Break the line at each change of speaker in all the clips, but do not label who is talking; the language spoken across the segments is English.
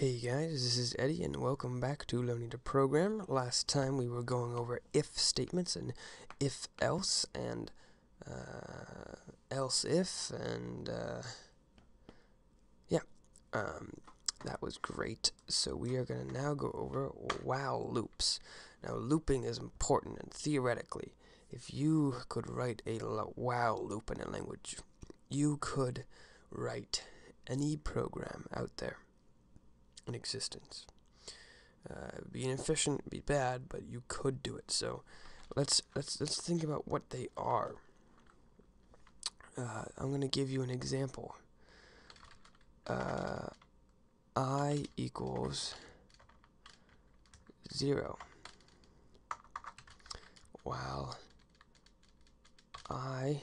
Hey guys, this is Eddie and welcome back to Learning to Program. Last time we were going over if statements and if else and uh, else if and uh, yeah, um, that was great. So we are going to now go over while loops. Now looping is important and theoretically, if you could write a while loop in a language, you could write any program out there in existence. Uh, be inefficient, be bad, but you could do it. So let's let's let's think about what they are. Uh, I'm gonna give you an example. Uh, I equals zero. While I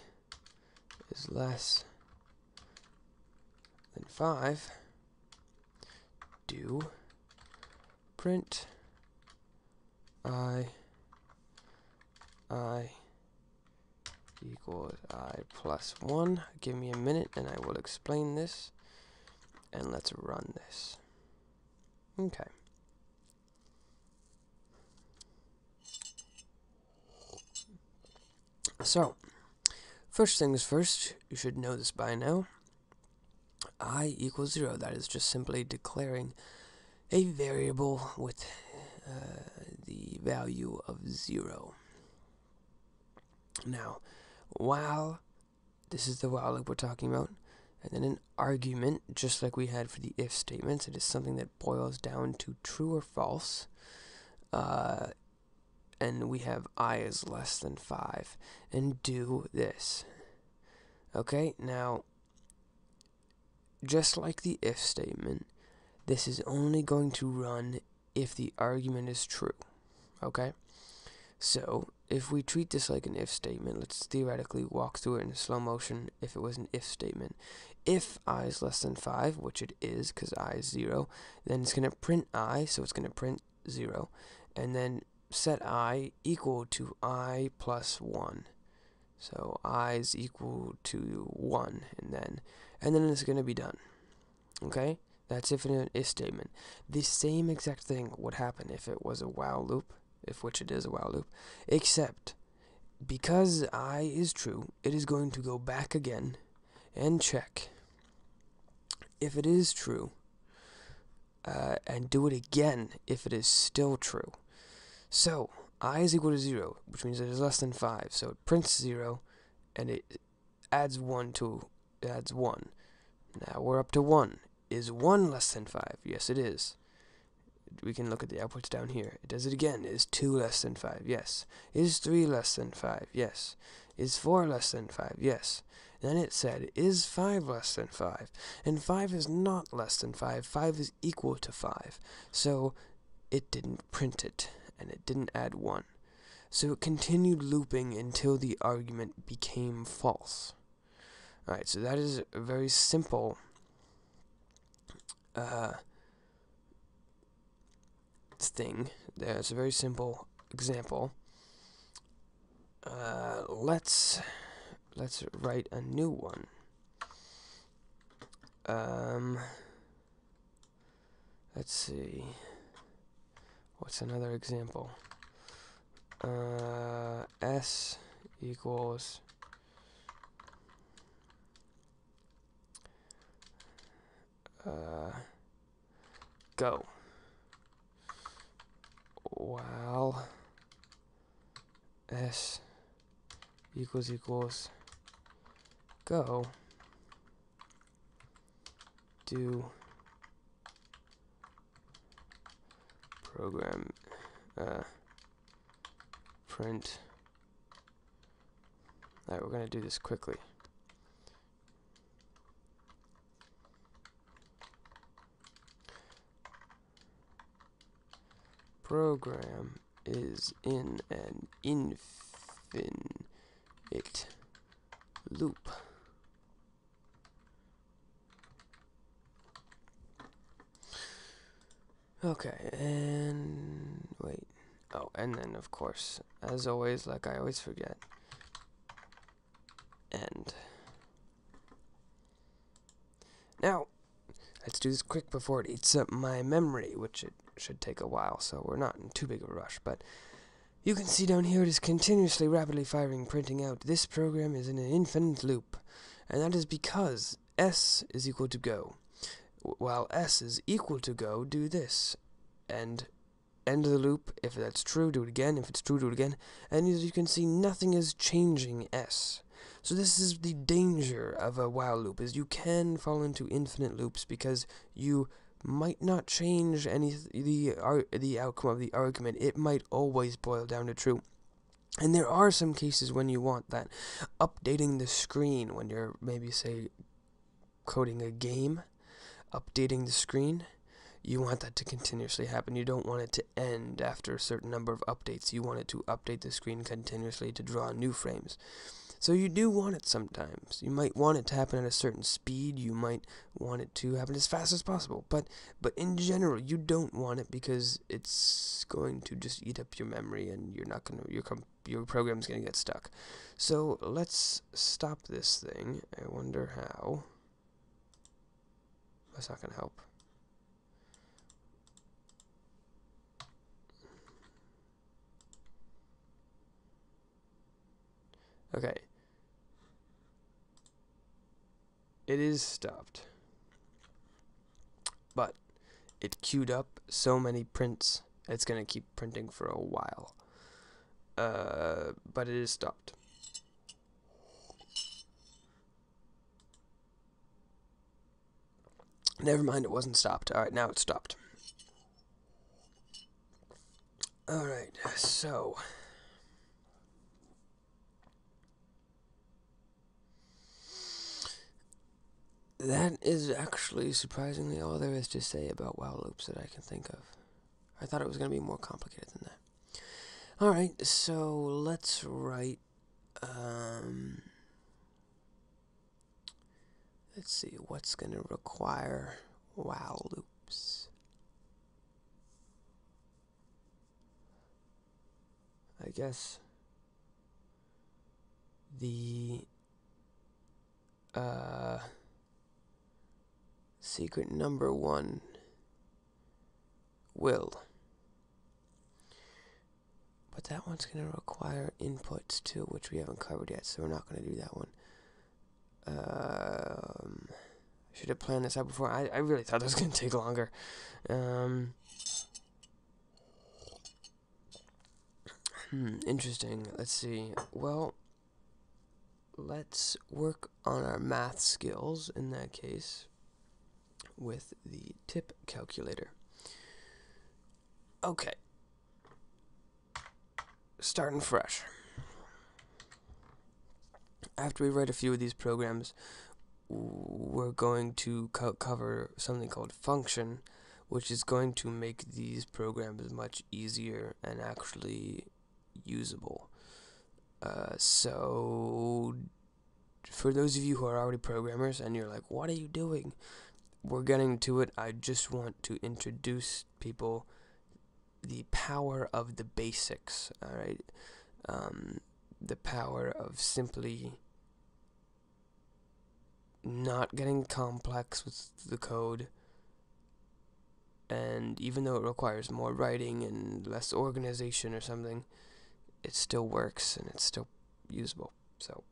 is less than five do print i i equals i plus 1. Give me a minute and I will explain this. And let's run this. Okay. So, first things first, you should know this by now i equals 0. That is just simply declaring a variable with uh, the value of 0. Now, while, this is the while loop we're talking about, and then an argument, just like we had for the if statements, it is something that boils down to true or false. Uh, and we have i is less than 5. And do this. Okay, now just like the if statement, this is only going to run if the argument is true. Okay? So, if we treat this like an if statement, let's theoretically walk through it in slow motion if it was an if statement. If i is less than 5, which it is because i is 0, then it's going to print i, so it's going to print 0, and then set i equal to i plus 1. So i is equal to 1, and then and then it's going to be done. Okay? That's if in an if statement. The same exact thing would happen if it was a while loop, if which it is a while loop, except because i is true, it is going to go back again and check if it is true, uh, and do it again if it is still true. So, i is equal to 0, which means it is less than 5. So it prints 0, and it adds 1 to adds 1. Now we're up to 1. Is 1 less than 5? Yes, it is. We can look at the outputs down here. It does it again. Is 2 less than 5? Yes. Is 3 less than 5? Yes. Is 4 less than 5? Yes. Then it said, is 5 less than 5? And 5 is not less than 5. 5 is equal to 5. So it didn't print it, and it didn't add 1. So it continued looping until the argument became false. Alright, so that is a very simple uh, thing. That's a very simple example. Uh, let's let's write a new one. Um, let's see. What's another example? Uh, S equals uh, go. While s equals equals go do program uh, print. Alright, we're going to do this quickly. program is in an infinite loop. Okay, and wait. Oh, and then of course, as always, like I always forget, end. Now, let's do this quick before it eats up my memory, which it should take a while, so we're not in too big of a rush. But you can see down here it is continuously rapidly firing, printing out. This program is in an infinite loop, and that is because s is equal to go. While s is equal to go, do this. And end the loop. If that's true, do it again. If it's true, do it again. And as you can see, nothing is changing s. So this is the danger of a while loop, is you can fall into infinite loops because you might not change any the the outcome of the argument. It might always boil down to true. And there are some cases when you want that updating the screen when you're maybe say coding a game, updating the screen you want that to continuously happen. You don't want it to end after a certain number of updates. You want it to update the screen continuously to draw new frames. So you do want it sometimes. You might want it to happen at a certain speed. You might want it to happen as fast as possible. But but in general, you don't want it because it's going to just eat up your memory and you're not to your com your program's going to get stuck. So let's stop this thing. I wonder how. That's not going to help. Okay. It is stopped. But it queued up so many prints, it's going to keep printing for a while. Uh, but it is stopped. Never mind, it wasn't stopped. Alright, now it's stopped. Alright, so... that is actually surprisingly all there is to say about while loops that I can think of. I thought it was going to be more complicated than that. Alright, so let's write, um, let's see, what's going to require while loops? I guess the, uh, Secret number one will. But that one's going to require inputs too, which we haven't covered yet, so we're not going to do that one. Um, should have planned this out before. I, I really thought this was going to take longer. Um, hmm, interesting. Let's see. Well, let's work on our math skills in that case with the tip calculator. Okay. Starting fresh. After we write a few of these programs, we're going to co cover something called function, which is going to make these programs much easier and actually usable. Uh, so, for those of you who are already programmers and you're like, what are you doing? we're getting to it, I just want to introduce people the power of the basics, alright? Um, the power of simply not getting complex with the code and even though it requires more writing and less organization or something it still works and it's still usable so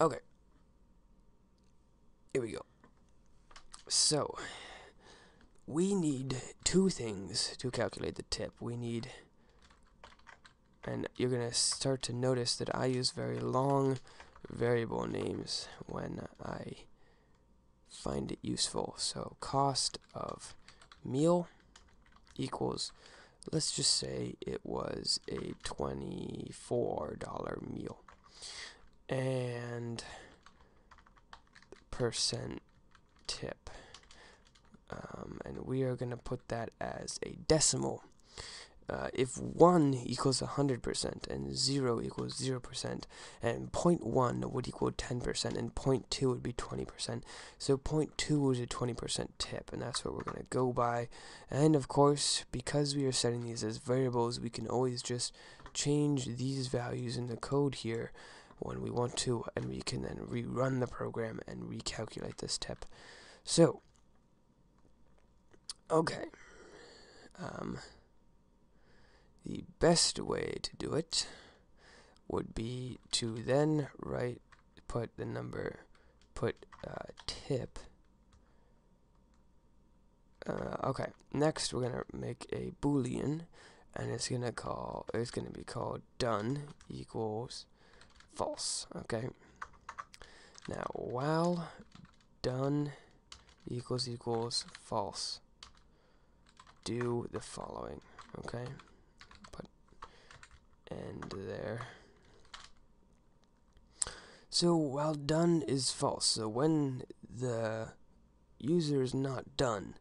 okay here we go. So, we need two things to calculate the tip. We need, and you're going to start to notice that I use very long variable names when I find it useful. So, cost of meal equals, let's just say it was a $24 meal. And percent tip. Um, and we are going to put that as a decimal. Uh, if 1 equals 100% and 0 equals 0% and 0.1 would equal 10% and 0.2 would be 20%. So 0.2 is a 20% tip and that's what we're going to go by. And of course, because we are setting these as variables, we can always just change these values in the code here when we want to and we can then rerun the program and recalculate this tip. So, okay. Um, the best way to do it would be to then write, put the number, put uh, tip. Uh, okay, next we're gonna make a boolean, and it's gonna call, it's gonna be called done equals false. Okay. Now while done equals equals false, do the following. Okay end there. So while done is false, so when the user is not done,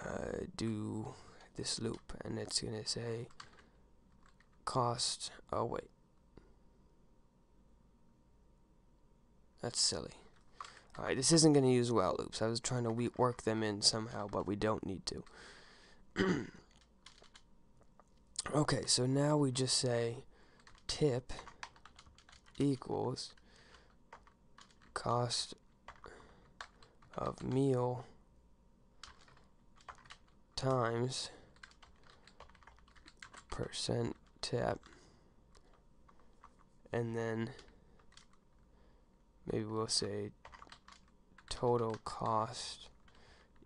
uh, do this loop, and it's gonna say cost. Oh wait, that's silly. Alright, this isn't going to use while loops. I was trying to work them in somehow, but we don't need to. Okay, so now we just say tip equals cost of meal times percent tip. And then maybe we'll say total cost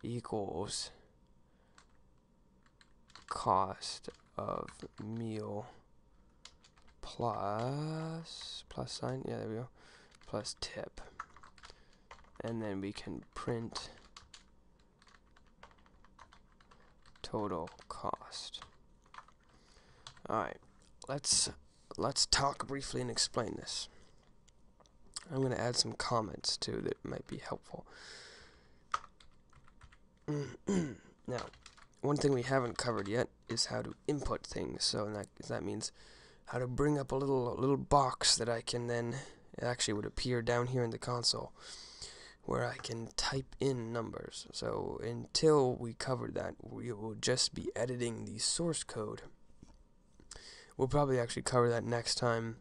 equals cost of meal plus plus sign yeah there we go plus tip. And then we can print total cost. Alright let's let's talk briefly and explain this. I'm going to add some comments too that might be helpful. Now one thing we haven't covered yet is how to input things. So that that means how to bring up a little little box that I can then it actually would appear down here in the console where I can type in numbers. So until we cover that, we will just be editing the source code. We'll probably actually cover that next time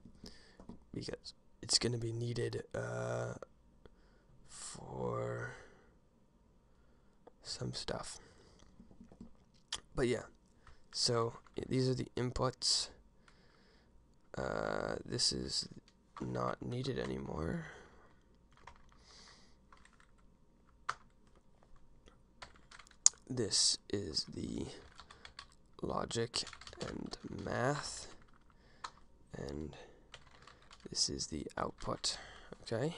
because it's going to be needed uh, for some stuff. But yeah, so these are the inputs. Uh, this is not needed anymore. This is the logic and math. And this is the output. Okay?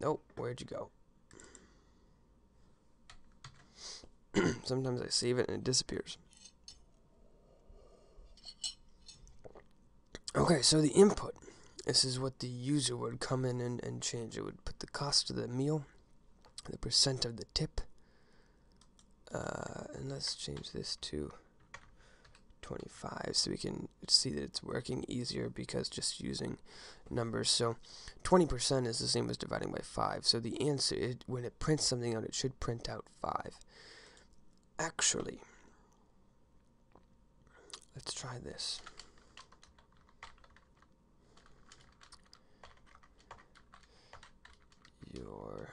Nope where'd you go Sometimes I save it and it disappears. Okay, so the input. This is what the user would come in and, and change. It would put the cost of the meal, the percent of the tip, uh, and let's change this to 25 so we can see that it's working easier because just using numbers. So 20% is the same as dividing by 5. So the answer, it, when it prints something out, it should print out 5 actually, let's try this. Your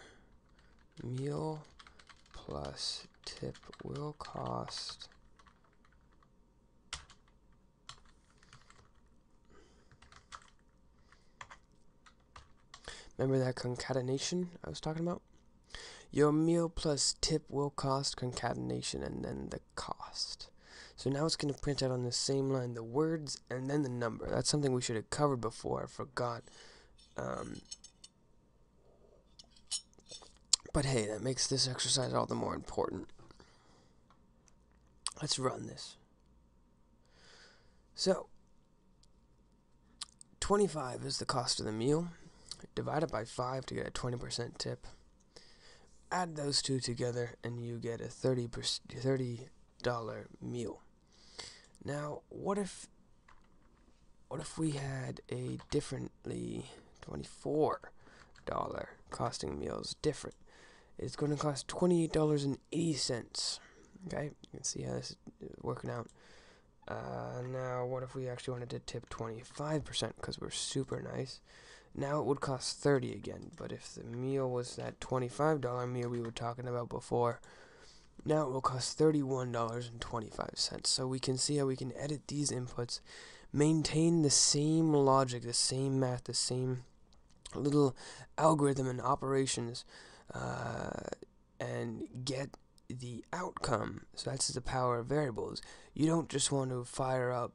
meal plus tip will cost Remember that concatenation I was talking about? Your meal plus tip will cost concatenation and then the cost. So now it's going to print out on the same line the words and then the number. That's something we should have covered before. I forgot. Um, but hey, that makes this exercise all the more important. Let's run this. So, 25 is the cost of the meal. Divide it by 5 to get a 20% tip add those two together and you get a 30 dollar meal. Now, what if what if we had a differently 24 dollar costing meals different? It's going to cost $28.80. Okay? You can see how this is working out. Uh, now, what if we actually wanted to tip 25% because we're super nice? Now it would cost 30 again. But if the meal was that $25 meal we were talking about before, now it will cost $31.25. So we can see how we can edit these inputs, maintain the same logic, the same math, the same little algorithm and operations, uh, and get the outcome. So that's the power of variables. You don't just want to fire up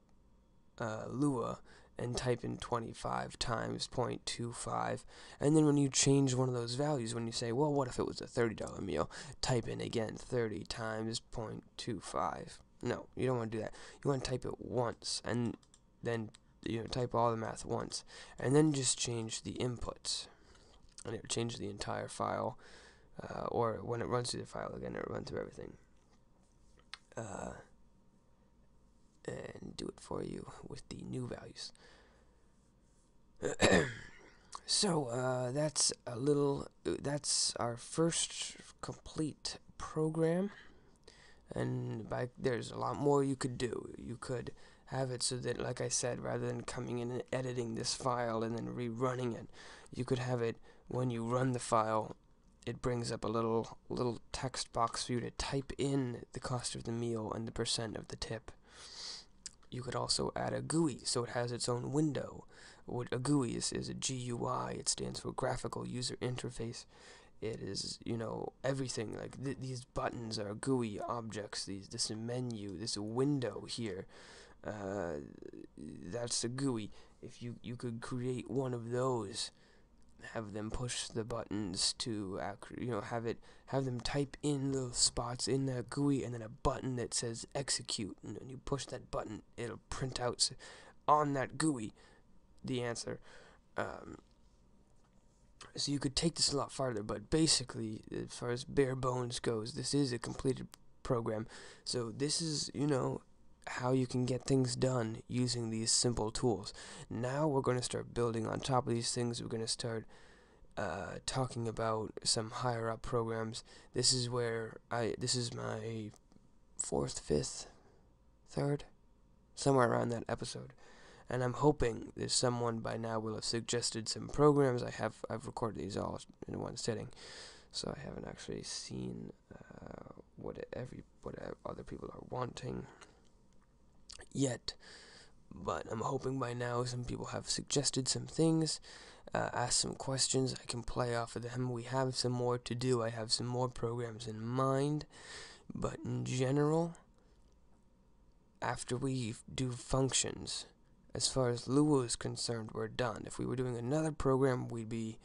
uh, Lua and type in 25 times 0.25 and then when you change one of those values when you say well what if it was a $30 meal? type in again 30 times 0.25 no you don't want to do that. You want to type it once and then you know type all the math once and then just change the inputs. And it will change the entire file uh, or when it runs through the file again it will run through everything. Uh, and do it for you with the new values. so uh, that's a little. That's our first complete program, and by there's a lot more you could do. You could have it so that, like I said, rather than coming in and editing this file and then rerunning it, you could have it when you run the file. It brings up a little little text box for you to type in the cost of the meal and the percent of the tip you could also add a GUI, so it has its own window. What a GUI is, is a GUI. It stands for Graphical User Interface. It is, you know, everything. Like th these buttons are GUI objects. These this menu, this window here. Uh, that's a GUI. If you you could create one of those have them push the buttons to you know have it have them type in the spots in the GUI and then a button that says execute. And when you push that button it'll print out on that GUI the answer. Um, so you could take this a lot farther but basically as far as bare bones goes this is a completed program. So this is you know how you can get things done using these simple tools. Now we're going to start building on top of these things. We're going to start uh, talking about some higher up programs. This is where I, this is my fourth, fifth, third, somewhere around that episode. And I'm hoping that someone by now will have suggested some programs. I have, I've recorded these all in one sitting. So I haven't actually seen uh, what every what other people are wanting yet. But I'm hoping by now some people have suggested some things, uh, asked some questions. I can play off of them. We have some more to do. I have some more programs in mind. But in general, after we do functions, as far as Lua is concerned, we're done. If we were doing another program, we'd be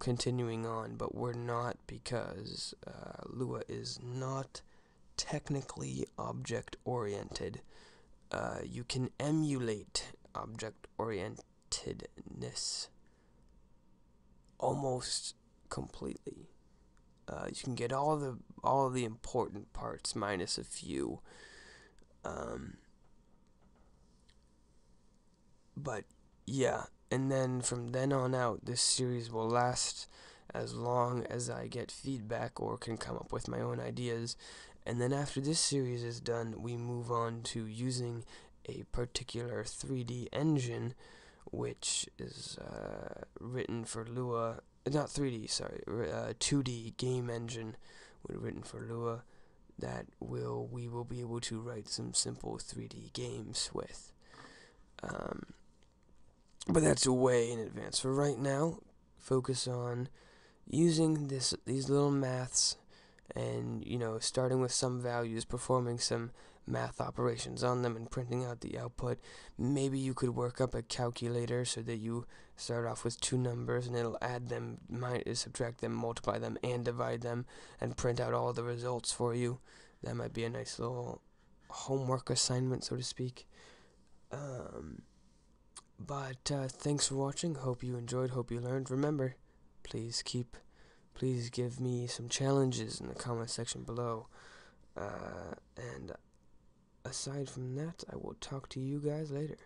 continuing on, but we're not because uh, Lua is not technically object oriented uh, you can emulate object orientedness almost completely. Uh, you can get all the all the important parts minus a few. Um, but yeah, and then from then on out, this series will last as long as I get feedback or can come up with my own ideas and then after this series is done, we move on to using a particular 3D engine, which is uh, written for Lua, not 3D, sorry, uh, 2D game engine, written for Lua, that will we will be able to write some simple 3D games with. Um, but that's way in advance. For right now, focus on using this these little maths and you know starting with some values performing some math operations on them and printing out the output. Maybe you could work up a calculator so that you start off with two numbers and it'll add them subtract them multiply them and divide them and print out all the results for you. That might be a nice little homework assignment so to speak. Um, but uh, thanks for watching. Hope you enjoyed hope you learned. Remember please keep please give me some challenges in the comment section below. Uh, and aside from that, I will talk to you guys later.